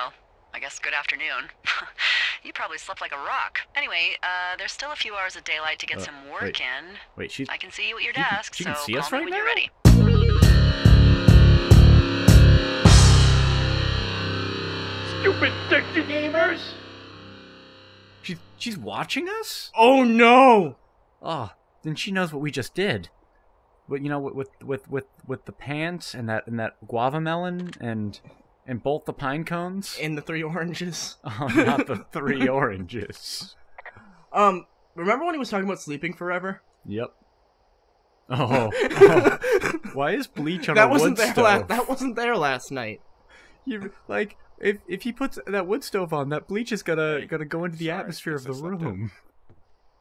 well, I guess good afternoon. you probably slept like a rock. Anyway, uh, there's still a few hours of daylight to get Uh, some work wait. in. Wait, she's I can see you at your She can- desk, she so can see call us me right when now? you're ready. Stupid sexy gamers! she's she's watching us. Oh no! Oh, then she knows what we just did. But you know, with with with with the pants and that and that guava melon and and both the pine cones. And the three oranges. Oh, not the three oranges. Um, remember when he was talking about sleeping forever? Yep. Oh, oh. why is bleach on that a wasn't wood there stove? last. That wasn't there last night. You like if if he puts that wood stove on, that bleach is gonna Hey, gonna go into the sorry, atmosphere of the I room.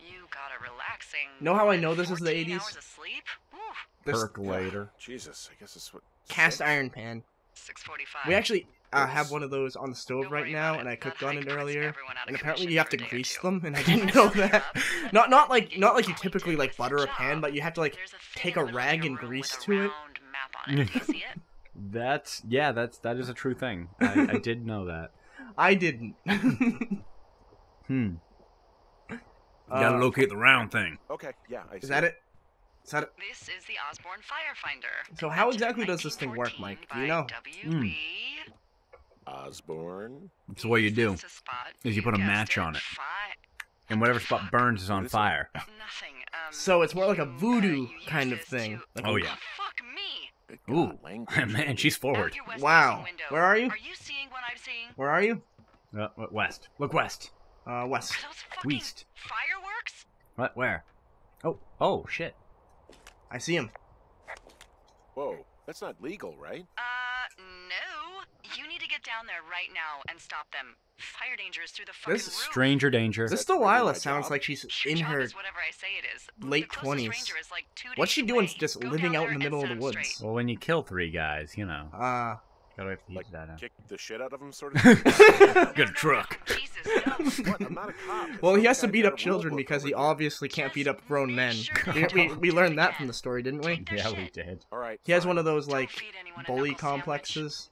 You got a relaxing. Know how I know this is the 14 80s? hours of sleep? Ooh, Percolator. Jesus, I guess it's what. cast six? iron pan. 6:45. We actually uh, have one of those on the stove Don't right now, and. I cooked on it earlier. everyone out of And apparently you have to a day or grease them, and I didn't know that. Not not like not like you typically like butter a pan, but you have to like a take a the middle of rag and grease to it. round map on it. You see it? That's yeah, that's that is a true thing. I, I did know that. I didn't. Hmm. Uh, locate the round thing. Okay, yeah, I see. is that it? Is that it? This is the Osborne Firefinder. So how exactly does this thing work, Mike? Do you know? W.B. Osborne? So what you do spot- is you put a guessed match on it. Fi- and whatever spot burns is on What is fire. Nothing. Um, So it's more like a you, uh, voodoo kind of thing. to- Like Oh yeah. Fuck me. Ooh, language. man, she's forward. Out your west Wow. window. Where are you? Are you seeing what I'm seeing? Where are you? Uh, west. Look west. Uh, west. Are those fucking West. fireworks? What? Where? Oh, oh shit. I see him. Whoa, that's not legal, right? Uh, no. You need to get down there right now and stop them. Fire danger is through the fucking This roof. Stranger danger. This That's really Delilah sounds job. like she's Your in her. is whatever I say it is. Late 20s. is like What's she doing away. just Go living out in the middle of the woods? straight. Well, when you kill three guys, you know. Uh, Gotta wait for you Like, to that out. kick the shit out of him, sort of? thing? No, no, Good truck. Jesus, no. what? I'm not a cop. well, he has to beat up children because he obviously can't beat up grown men. sure We, we, we learned that from the story, didn't we? Take their Yeah, we did. All right. He has one of those like feed anyone a bully complexes.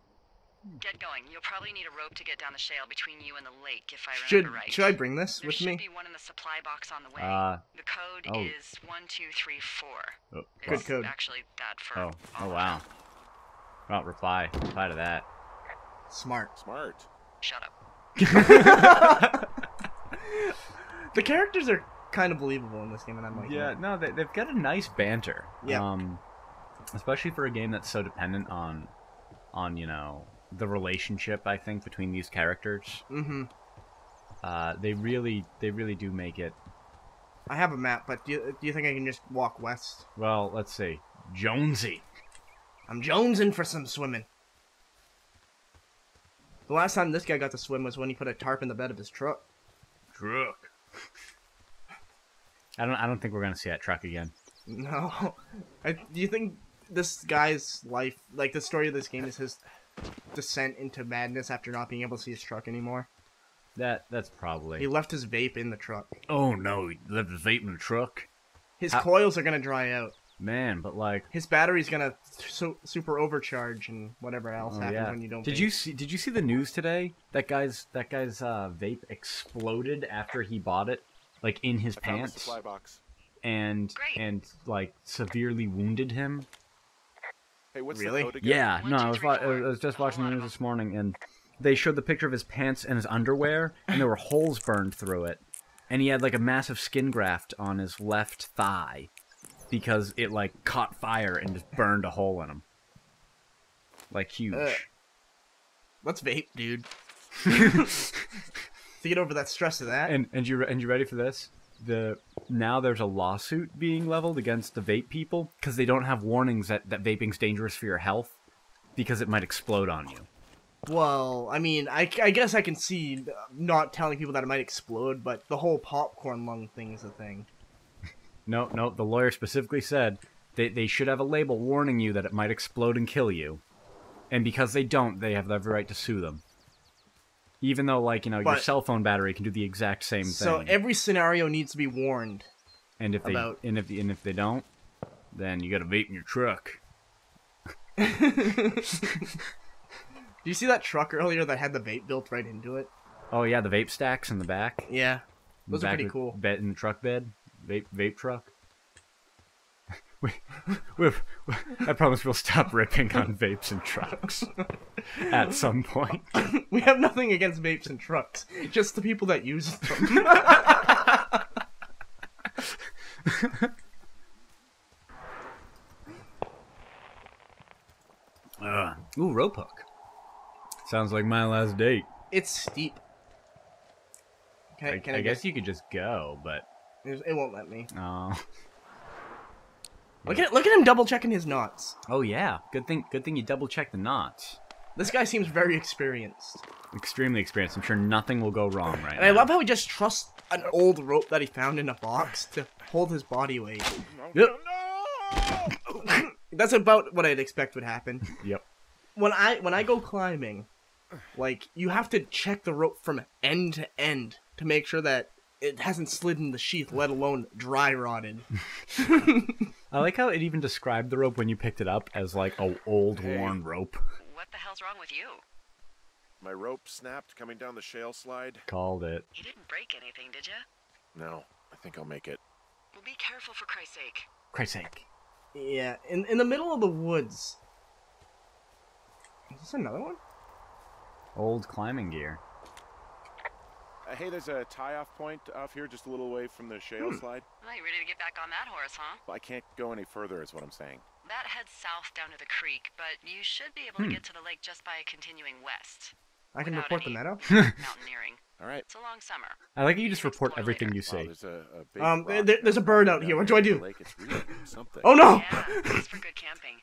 Get going. You'll probably need a rope to get down the shale between you and the lake, if I Should remember right. should I bring this There with should me? be one in the supply box on the way. Uh, the code oh. is one two three four. oh, Good code. Actually, that for. oh, oh wow. Them. Well, reply. Reply to that. Smart. Smart. Shut up. the characters are kind of believable in this game, and I'm like, Yeah, no, they, they've got a nice banter. Yeah. Um, especially for a game that's so dependent on, on you know, the relationship I think between these characters. Mm-hmm. Uh, they really, they really do make it. I have a map, but do you, do you think I can just walk west? Well, let's see. Jonesy. I'm jonesing for some swimming. The last time this guy got to swim was when he put a tarp in the bed of his truck. Truck. I don't. I don't think we're gonna see that truck again. No. I, do you think this guy's life, like the story of this game, is his descent into madness after not being able to see his truck anymore? That. That's probably. He left his vape in the truck. Oh no! He left his vape in the truck. His How- coils are gonna dry out. Man, but like. His battery's gonna su- super overcharge and whatever else Oh, happens yeah. when you don't. Did vape. you see? Did you see the news today? That guy's that guy's uh, vape exploded after he bought it, like in his I pants, supply box. and Great. and like severely wounded him. Hey, what's Really? the code again? Yeah, One, no, two, I was, three, wa- I was just watching the news this morning, and they showed the picture of his pants and his underwear, and there were holes burned through it, and he had like a massive skin graft on his left thigh because it like caught fire and just burned a hole in them, like huge. Ugh. Let's vape, dude. to get over that stress of that. And and you and you ready for this? The now there's a lawsuit being leveled against the vape people because they don't have warnings that that vaping's dangerous for your health because it might explode on you. Well, I mean, I, I guess I can see uh, not telling people that it might explode, but the whole popcorn lung thing is a thing. No, no, the lawyer specifically said they they should have a label warning you that it might explode and kill you, and because they don't, they have every right to sue them. Even though, like you know, your cell phone battery can do the exact same thing. So every scenario needs to be warned. and if they about- and if and if they don't, then you got to vape in your truck. Do you see that truck earlier that had the vape built right into it? Oh yeah, the vape stacks in the back. Yeah. Those the are back pretty cool. Bed in the truck bed, vape vape truck. we, we, I promise we'll stop ripping on vapes and trucks at some point. We have nothing against vapes and trucks, just the people that use them. Uh, ooh, rope hook. Sounds like my last date. it's steep. Can I, I, can I I, guess you could just go, but It won't let me. oh, Look at look at him double checking his knots. oh yeah. Good thing. Good thing you double check the knots. This guy seems very experienced. Extremely experienced. I'm sure nothing will go wrong right And I love how he just trusts an old rope that he found in a box to hold his body weight. Yep. That's about what I'd expect would happen. Yep. When I when I go climbing, like you have to check the rope from end to end to make sure that it hasn't slid in the sheath, let alone dry rotted. I like how it even described the rope when you picked it up as like a old Hey. worn rope. What the hell's wrong with you? My rope snapped coming down the shale slide. Called it. You didn't break anything, did you? No, I think I'll make it. Well, be careful for Christ's sake. Christ's sake. Yeah, in in the middle of the woods. Is this another one? Old climbing gear. Uh, hey, there's a tie-off point off here, just a little away from the shale slide. Well, you ready to get back on that horse, huh? Well, I can't go any further, is what I'm saying. That heads south down to the creek, but you should be able to get to the lake just by continuing west. I can report the meadow. Mountaineering. All right. It's a long summer. I like how you just report Explore everything later. you Wow, say. there's a, a big Um, there- there's a bird out here. What do I do? Lake. It's. Oh no! Yeah, for good camping.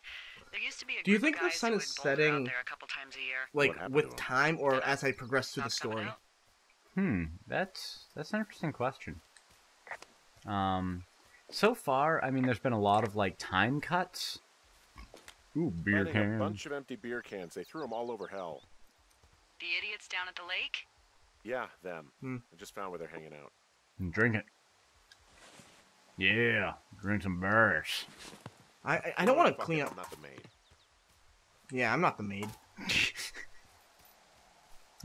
There used to be a Do you think the sun who is would boulder out setting, a times a year. Like with time or as I progress through the story? out? Hmm, that's that's an interesting question. Um, so far, I mean, there's been a lot of like time cuts. Ooh, beer Finding can. a bunch of empty beer cans. They threw them all over hell. The idiots down at the lake? Yeah, them. Hmm. I just found where they're hanging out. And drink it. Yeah, drink some beers. I I, I don't want to clean up. I'm not the maid. Yeah, I'm not the maid.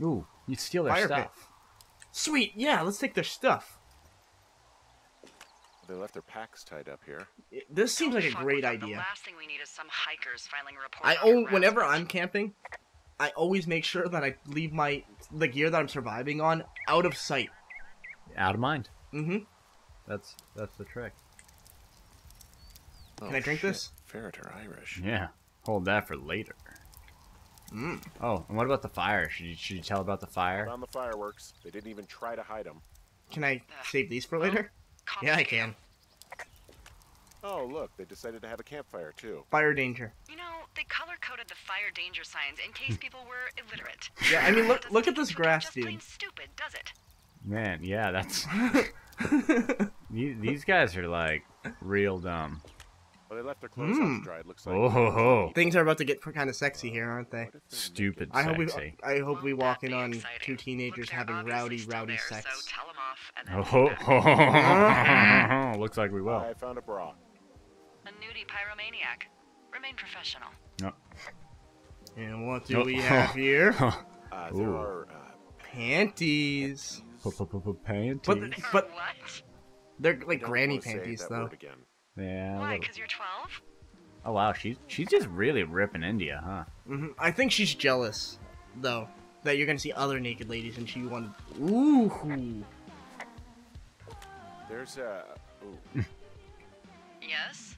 Ooh, you steal their Fire pit. Stuff. Sweet. Yeah, let's take their stuff. They left their packs tied up here. This seems like a great idea. The last thing we need is some hikers filing a report. I own whenever. I'm camping, I always make sure that I leave my the gear that I'm surviving on out of sight. Out of mind. Mm-hmm. That's that's the trick. Can I drink this? Ferret or Irish. Yeah, hold that for later. Mm. Oh, and what about the fire? Should you, should you tell about the fire? Found the fireworks. They didn't even try to hide them. Can I save these for later? Yeah, I can. Oh, look, they decided to have a campfire too. Fire danger. You know, they color coded the fire danger signs in case people were illiterate. Yeah, I mean, look- look at this it grass, just dude. stupid, does it? Man, yeah, that's these, these guys are like real dumb. Well, they left their clothes Hmm. outside. Looks like. Oh ho ho! Things are about to get kind of sexy here, aren't they? What if they're Stupid I hope we sexy. I hope we walk in on exciting? two teenagers having rowdy, rowdy there, sex. So tell 'em off and then Oh come ho back. ho! Looks like we will. I found a bra. A nudie pyromaniac. Remain professional. No. And what do Oh. we have here? Uh, there Ooh. are. Uh, Panties. Panties. But but what? they're like granny wanna say panties that though. word again. Yeah. Why? Because you're 12? Oh wow, she's she's just really ripping India, huh? hmm I think she's jealous, though, that you're gonna see other naked ladies and she wanted. Ooh. There's a. Ooh, Yes.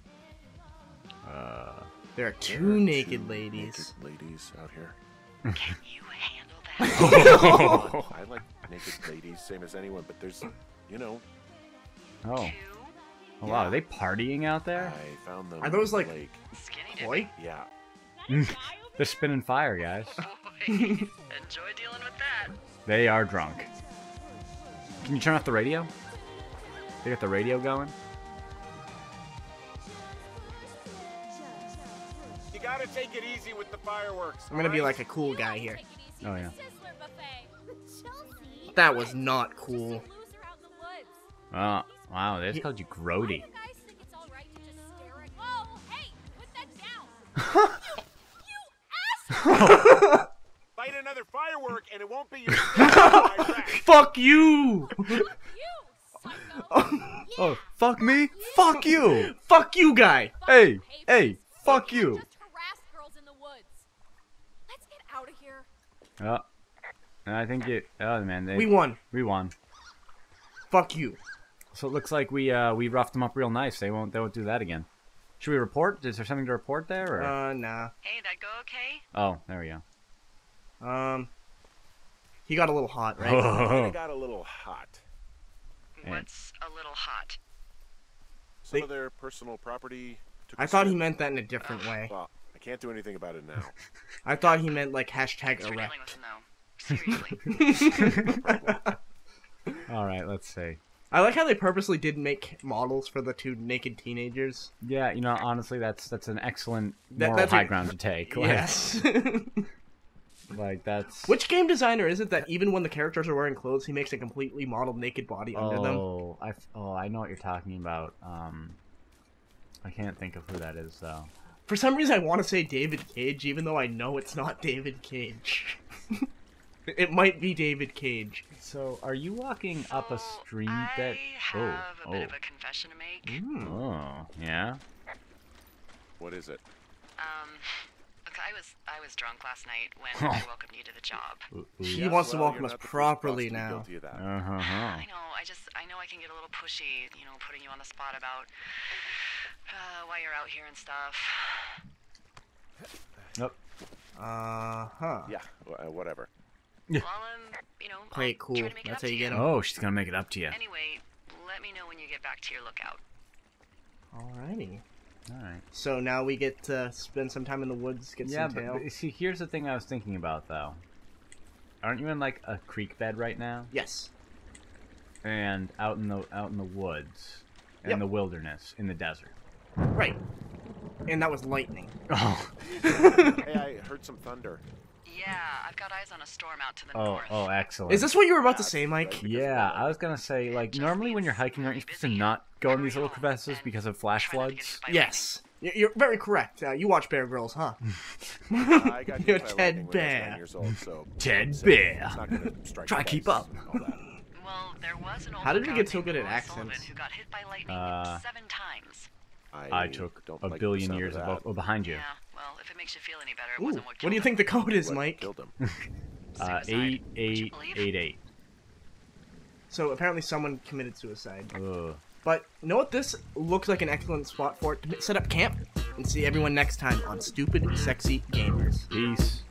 Uh, There are there two are naked two ladies. Naked ladies out here. Can you handle that? I like naked ladies, same as anyone, but there's, you know, oh, Two oh wow, are they partying out there? I found them. Are those, in like- lake. skinny Boy? Yeah. Mm. They're spinning fire, guys. Boy. Enjoy dealing with that. They are drunk. Can you turn off the radio? They got the radio going. You gotta take it easy with the fireworks. I'm gonna be like a cool guy here. Oh, yeah. That was not cool. Oh, wow, they just called you grody. firework, and it won't be your my rack. Fuck you! You, psycho. Oh, oh fuck me? Fuck you! Fuck you, guy! Hey, hey, fuck you! Just harass girls in the woods. Let's get out of here. Oh, and I think you. Oh man, they, We won. we won. Fuck you. So it looks like we uh we roughed them up real nice. They won't they won't do that again. Should we report? Is there something to report there? Or? Uh, nah. Hey, that go okay? oh, there we go. Um, he got a little hot, right? Kinda got a little hot. What's a little hot? Some They- of their personal property. Took I a thought he meant that in a different way. Well, I can't do anything about it now. I thought he meant like hashtag Thanks for dealing erect. with him, though. Seriously. All right, let's see. I like how they purposely didn't make models for the two naked teenagers. Yeah, you know, honestly, that's that's an excellent That- moral that's a- high ground to take. Like, Yes. like that's. Which game designer is it that even when the characters are wearing clothes, he makes a completely modeled naked body under them? Oh, I oh I know what you're talking about. Um, I can't think of who that is though. For some reason, I want to say David Cage, even though I know it's not David Cage. it might be David Cage. So, are you walking up a So, street I that? have oh, a bit oh, of a confession to make. oh, yeah. What is it? Um, look, I was I was drunk last night when I welcomed you to the job. She ooh, He yeah. wants to welcome us not the first properly boss to be now. that. Uh-huh. I know. I just I know I can get a little pushy, you know, putting you on the spot about uh, why you're out here and stuff. Nope. Uh huh. Yeah, wh- whatever. Well, um, you know, Play I'll it cool. to That's how you get get 'em. Oh, she's gonna make it up to you. Anyway, let me know when you get back to your lookout. Alrighty. All right. So now we get to spend some time in the woods, get Yeah, some but, tail. but see, here's the thing I was thinking about though. Aren't you in like a creek bed right now, Yes. and out in the out in the woods, in Yep. the wilderness, in the desert? Right. And that was lightning. Oh, Hey, I heard some thunder. Yeah, I've got eyes on a storm out to the oh, north. oh, excellent. Is this what you were about to say, Mike? Yeah, I was gonna say like Just normally when you're hiking, aren't you supposed to not go in these little crevasses because of flash try not to get floods? Yes. Y- You're very correct. Uh, you watch Bear Grylls, huh? Uh, I got You're by Ted lightning when Bear. old, so Ted it's, uh, Bear. not gonna strike Try to keep up. and all that. lightning. Well, there was an old How did we lookout get so good at accents? Who got hit by lightning Uh, seven times. I took don't a like billion sound of years of oh, behind you. Yeah. Well, if it makes you feel any better, it Ooh, wasn't what what do you him. think the code is, What Mike? Killed him. Uh, Suicide. eight Would you eight believe? eight eight. So apparently someone committed suicide. Ugh. But you know what? This looks like an excellent spot for it to set up camp and see everyone next time on Stupid Sexy Gamers. Peace.